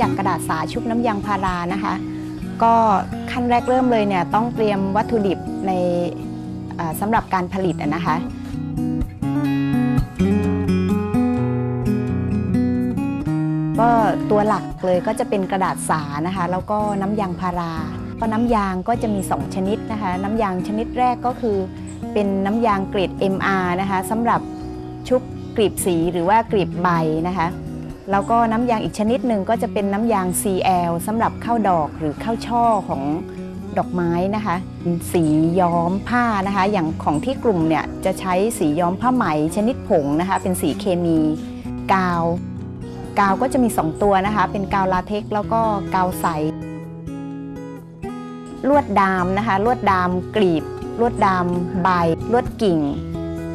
จากกระดาษสาชุบน้ำยางพารานะคะ ก็ขั้นแรกเริ่มเลยเนี่ยต้องเตรียมวัตถุดิบในสำหรับการผลิตนะคะก็ตัวหลักเลยก็จะเป็นกระดาษสานะคะ แล้วก็น้ำยางพาราก็น้ำยางก็จะมี 2 ชนิดนะคะ น้ำยางชนิดแรกก็คือ เป็นน้ำยางเกรด MR นะคะสำหรับชุบกลีบสีหรือว่ากลีบใบนะคะ แล้วก็น้ำยางอีกชนิดหนึ่งก็จะเป็นน้ำยาง CL สำหรับเข้าดอกหรือเข้าช่อของดอกไม้นะคะ สีย้อมผ้านะคะ อย่างของที่กลุ่มเนี่ยจะใช้สีย้อมผ้าไหมชนิดผงนะคะ เป็นสีเคมีกาว กาวก็จะมี 2 ตัวนะคะ เป็นกาวลาเท็กแล้วก็กาวใส ลวดดามนะคะ ลวดดามกลีบ ลวดดามใบ ลวดกิ่ง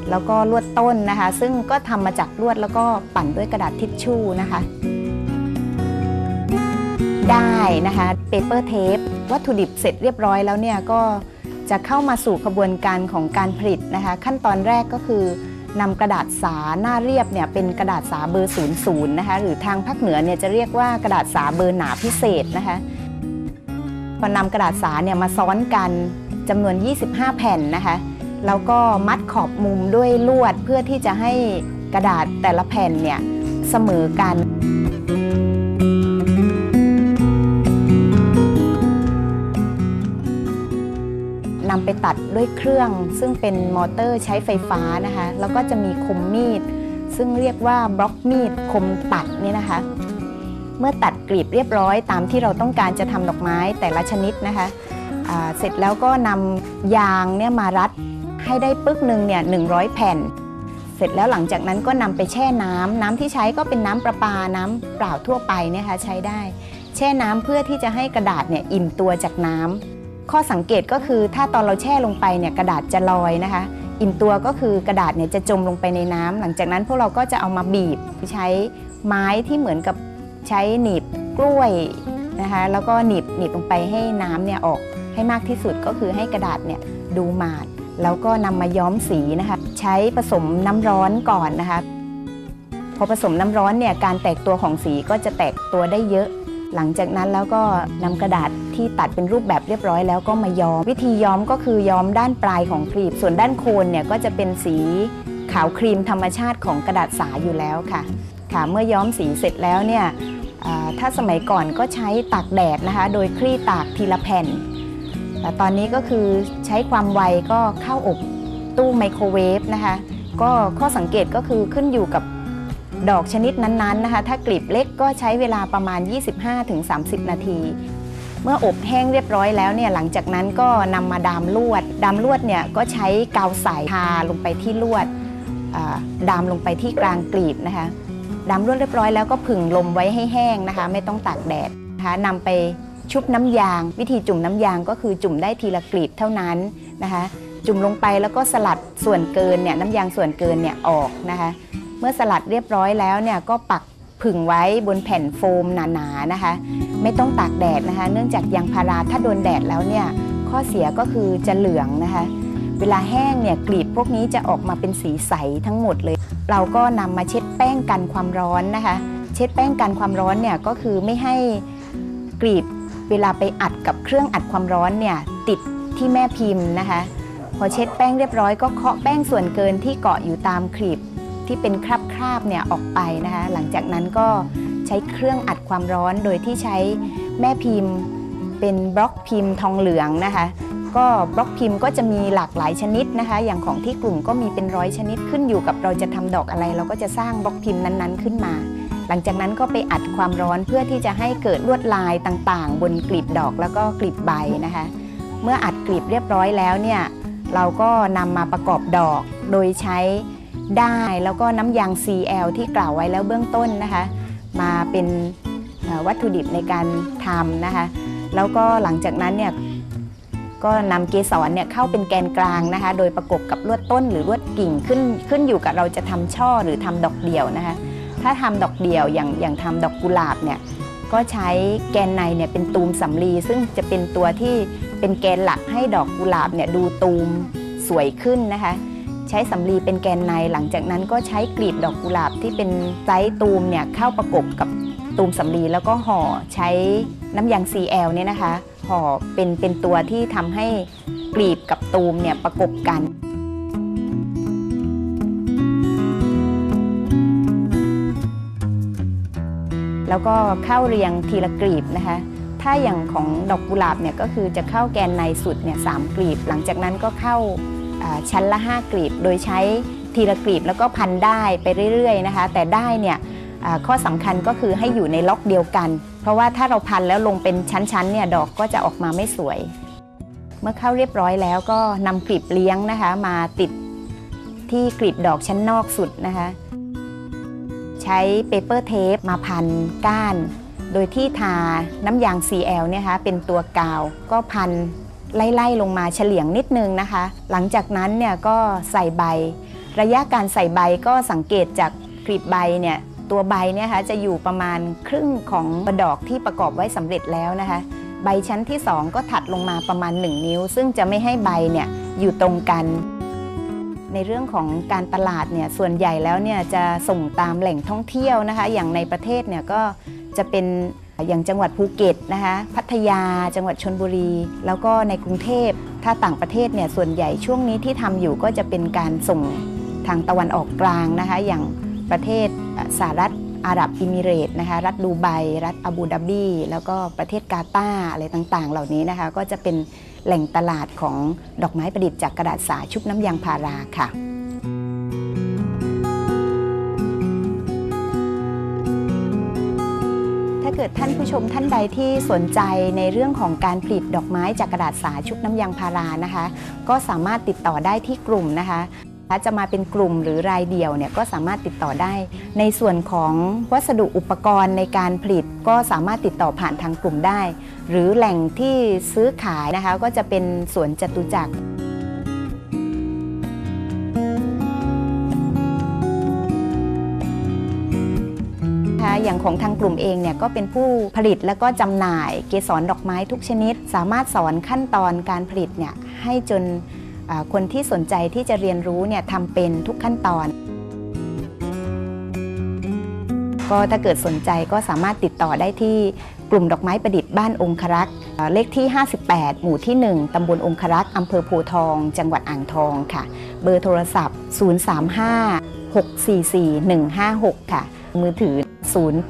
แล้วก็ลวดต้นนะคะ ซึ่งก็ทำมาจากลวดแล้วก็ปั่นด้วยกระดาษทิชชู่นะคะ ได้นะคะ paper tape วัตถุดิบเสร็จเรียบร้อยแล้วเนี่ยก็จะเข้ามาสู่ขบวนการของการผลิตนะคะ ขั้นตอนแรกก็คือนำกระดาษสาหน้าเรียบเนี่ยเป็นกระดาษสาเบอร์00นะคะหรือทางภาคเหนือเนี่ยจะเรียกว่ากระดาษสาเบอร์หนาพิเศษนะคะพอนำกระดาษสาเนี่ยมาซ้อนกันจำนวน 25 แผ่นนะคะ แล้วก็มัดขอบมุมด้วยลวดเพื่อที่จะให้กระดาษแต่ละแผ่นเนี่ยเสมอกัน นำไปตัดด้วยเครื่อง ซึ่งเป็นมอเตอร์ใช้ไฟฟ้านะคะ แล้วก็จะมีคมมีด ซึ่งเรียกว่าบล็อกมีดคมตัดนี่นะคะ เมื่อตัดกรีบเรียบร้อยตามที่เราต้องการจะทำดอกไม้แต่ละชนิดนะคะเสร็จแล้วก็นำยางเนี่ยมารัด ให้ได้ปึกหนึ่งเนี่ยหนึ่งแผ่น เสร็จแล้วหลังจากนั้นก็นำไปแช่น้ำน้ำที่ใช้ก็เป็นน้ำประปาน้ำเปล่าทั่วไปเนี่ยค่ะใช้ได้ แช่น้ำเพื่อที่จะให้กระดาษเนี่ยอิ่มตัวจากน้ำข้อสังเกตก็คือถ้าตอนเราแช่ลงไปเนี่ยกระดาษจะลอยนะคะ อิ่มตัวก็คือกระดาษเนี่ยจะจมลงไปในน้ำหลังจากนั้นพวกเราก็จะเอามาบีบใช้ไม้ที่เหมือนกับใช้หนีบกล้วยนะคะแล้วก็หนีบหนีบลงไปให้น้ำเนี่ยออกให้มากที่สุดก็คือให้กระดาษเนี่ยดูหมาด แล้วก็นำมาย้อมสีนะคะ ใช้ผสมน้ำร้อนก่อนนะคะ พอผสมน้ำร้อนเนี่ยการแตกตัวของสีก็จะแตกตัวได้เยอะ หลังจากนั้นแล้วก็นำกระดาษที่ตัดเป็นรูปแบบเรียบร้อยแล้วก็มาย้อม วิธีย้อมก็คือย้อมด้านปลายของกลีบ ส่วนด้านโคนเนี่ยก็จะเป็นสีขาวครีมธรรมชาติของกระดาษสาอยู่แล้วค่ะ ค่ะเมื่อย้อมสีเสร็จแล้วเนี่ยถ้าสมัยก่อนก็ใช้ตากแดดนะคะ โดยคลี่ตากทีละแผ่น แต่ตอนนี้ก็คือใช้ความไวก็เข้าอบตู้ไมโครเวฟนะคะ ก็ข้อสังเกตก็คือขึ้นอยู่กับดอกชนิดนั้นๆนะคะ ถ้ากลีบเล็กก็ใช้เวลาประมาณ 25-30 นาที เมื่ออบแห้งเรียบร้อยแล้วเนี่ยหลังจากนั้นก็นำมาดามลวด ดามลวดเนี่ยก็ใช้กาวใสทาลงไปที่ลวดดามลงไปที่กลางกลีบนะคะดามลวดเรียบร้อยแล้วก็ผึ่งลมไว้ให้แห้งนะคะ ไม่ต้องตากแดดนะคะนำไป ชุบน้ำยาง วิธีจุ่มน้ำยางก็คือจุ่มได้ทีละกลีบเท่านั้นนะคะ จุ่มลงไปแล้วก็สลัดส่วนเกินเนี่ยน้ำยางส่วนเกินเนี่ยออกนะคะ เมื่อสลัดเรียบร้อยแล้วเนี่ยก็ปักผึ่งไว้บนแผ่นโฟมหนาๆนะคะ ไม่ต้องตากแดดนะคะ เนื่องจากยางพาราถ้าโดนแดดแล้วเนี่ยข้อเสียก็คือจะเหลืองนะคะ เวลาแห้งเนี่ยกลีบพวกนี้จะออกมาเป็นสีใสทั้งหมดเลย เราก็นำมาเช็ดแป้งกันความร้อนนะคะ เช็ดแป้งกันความร้อนเนี่ยก็คือไม่ให้กลีบ เวลาไปอัดกับเครื่องอัดความร้อนเนี่ยติดที่แม่พิมพ์นะคะ พอเช็ดแป้งเรียบร้อยก็เคาะแป้งส่วนเกินที่เกาะอยู่ตามคลีบที่เป็นคราบคราบๆเนี่ยออกไปนะคะ หลังจากนั้นก็ใช้เครื่องอัดความร้อนโดยที่ใช้แม่พิมพ์ เป็นบล็อกพิมพ์ทองเหลืองนะคะ ก็บล็อกพิมพ์ก็จะมีหลากหลายชนิดนะคะ อย่างของที่กลุ่มก็มีเป็นร้อยชนิดขึ้นอยู่กับเราจะทำดอกอะไร เราก็จะสร้างบล็อกพิมพ์นั้นๆขึ้นมา หลังจากนั้นก็ไปอัดความร้อนเพื่อที่จะให้เกิดลวดลายต่างๆ บนกลีบดอกแล้วก็กลีบใบนะคะ เมื่ออัดกลีบเรียบร้อยแล้วเนี่ยเราก็นำมาประกอบดอกโดยใช้ได้แล้วก็น้ำยาง CL ที่กล่าวไว้แล้วเบื้องต้นนะคะ มาเป็นวัตถุดิบในการทำนะคะ แล้วก็หลังจากนั้นเนี่ยก็นำเกสรเนี่ยเข้าเป็นแกนกลางนะคะ โดยประกบกับลวดต้นหรือลวดกิ่งขึ้นขึ้นอยู่กับเราจะทำช่อหรือทำดอกเดี่ยวนะคะ ถ้าทำดอกเดี่ยวอย่างอย่างทำดอกกุหลาบเนี่ยก็ใช้แกนในเนี่ยเป็นตูมสำลีซึ่งจะเป็นตัวที่เป็นแกนหลักให้ดอกกุหลาบเนี่ยดูตูมสวยขึ้นนะคะ ใช้สำลีเป็นแกนในหลังจากนั้นก็ใช้กลีบดอกกุหลาบที่เป็นไซส์ตูมเนี่ยเข้าประกบกับตูมสำลีแล้วก็ห่อใช้น้ำยาง CL เนี่ยนะคะห่อเป็นเป็นตัวที่ทำให้กลีบกับตูมเนี่ยประกบกัน แล้วก็เข้าเรียงทีละกลีบนะคะ ถ้าอย่างของดอกกุหลาบเนี่ยก็คือจะเข้าแกนในสุดเนี่ยสามกลีบ หลังจากนั้นก็เข้าชั้นละ 5 กลีบ โดยใช้ทีละกลีบแล้วก็พันได้ไปเรื่อยๆนะคะ แต่ได้เนี่ยข้อสำคัญก็คือให้อยู่ในล็อกเดียวกัน เพราะว่าถ้าเราพันแล้วลงเป็นชั้นๆเนี่ยดอกก็จะออกมาไม่สวย เมื่อเข้าเรียบร้อยแล้วก็นำกลีบเลี้ยงนะคะ มาติดที่กลีบดอกชั้นนอกสุดนะคะ ใช้ paper tape มาพันก้าน โดยที่ทาน้ำยาง CL เนี่ยคะเป็นตัวกาวก็พันไล่ๆลงมาเฉลียงนิดนึงนะคะ หลังจากนั้นเนี่ยก็ใส่ใบ ระยะการใส่ใบก็สังเกตจากกลีบใบเนี่ยตัวใบเนี่ยคะจะอยู่ประมาณครึ่งของดอกที่ประกอบไว้สำเร็จแล้วนะคะ ใบชั้นที่ 2 ก็ถัดลงมาประมาณ 1 นิ้ว ซึ่งจะไม่ให้ใบเนี่ยอยู่ตรงกัน ในเรื่องของการตลาดเนี่ยส่วนใหญ่แล้วเนี่ยจะส่งตามแหล่งท่องเที่ยวนะคะ อย่างในประเทศเนี่ยก็จะเป็นอย่างจังหวัดภูเก็ตนะคะพัทยาจังหวัดชลบุรี แล้วก็ในกรุงเทพ ถ้าต่างประเทศเนี่ยส่วนใหญ่ช่วงนี้ที่ทำอยู่ก็จะเป็นการส่งทางตะวันออกกลางนะคะอย่างประเทศสหรัฐอาหรับเอมิเรตส์นะคะรัฐดูไบรัฐอาบูดาบีแล้วก็ประเทศกาตาร์อะไรต่างๆ เหล่านี้นะคะก็จะเป็น แหล่งตลาดของดอกไม้ประดิษฐ์จากกระดาษสาชุบน้ำยางพาราค่ะถ้าเกิดท่านผู้ชมท่านใดที่สนใจในเรื่องของการผลิตดอกไม้จากกระดาษสาชุบน้ำยางพารานะคะ ก็สามารถติดต่อได้ที่กลุ่มนะคะ ถ้าจะมาเป็นกลุ่มหรือรายเดียวเนี่ยก็สามารถติดต่อได้ ในส่วนของวัสดุอุปกรณ์ในการผลิตก็สามารถติดต่อผ่านทางกลุ่มได้ หรือแหล่งที่ซื้อขายนะคะก็จะเป็นสวนจตุจักรนะคะอย่างของทางกลุ่มเองเนี่ยก็เป็นผู้ผลิตและก็จำหน่ายเกสรดอกไม้ทุกชนิด สามารถสอนขั้นตอนการผลิตเนี่ยให้จน คนที่สนใจที่จะเรียนรู้เนี่ยทำเป็นทุกขั้นตอน ก็ถ้าเกิดสนใจก็สามารถติดต่อได้ที่กลุ่มดอกไม้ประดิษฐ์บ้านองครักษ์เลขที่ 58 หมู่ที่ 1 ตำบลองครักษ์อำเภอโพทอง จังหวัดอ่างทองค่ะ เบอร์โทรศัพท์ 035 644 156 ค่ะ มือถือ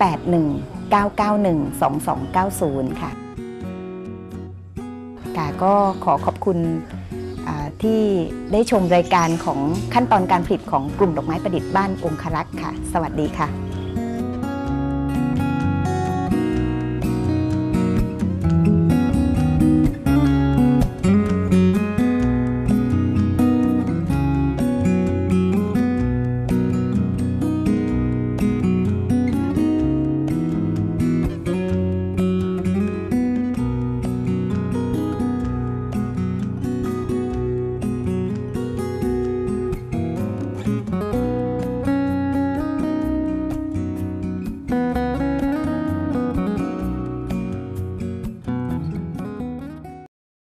081 991 2290 ค่ะค่ะก็ขอขอบคุณ ที่ได้ชมรายการของขั้นตอนการผลิตของกลุ่มดอกไม้ประดิษฐ์บ้านองครักษ์ค่ะ สวัสดีค่ะ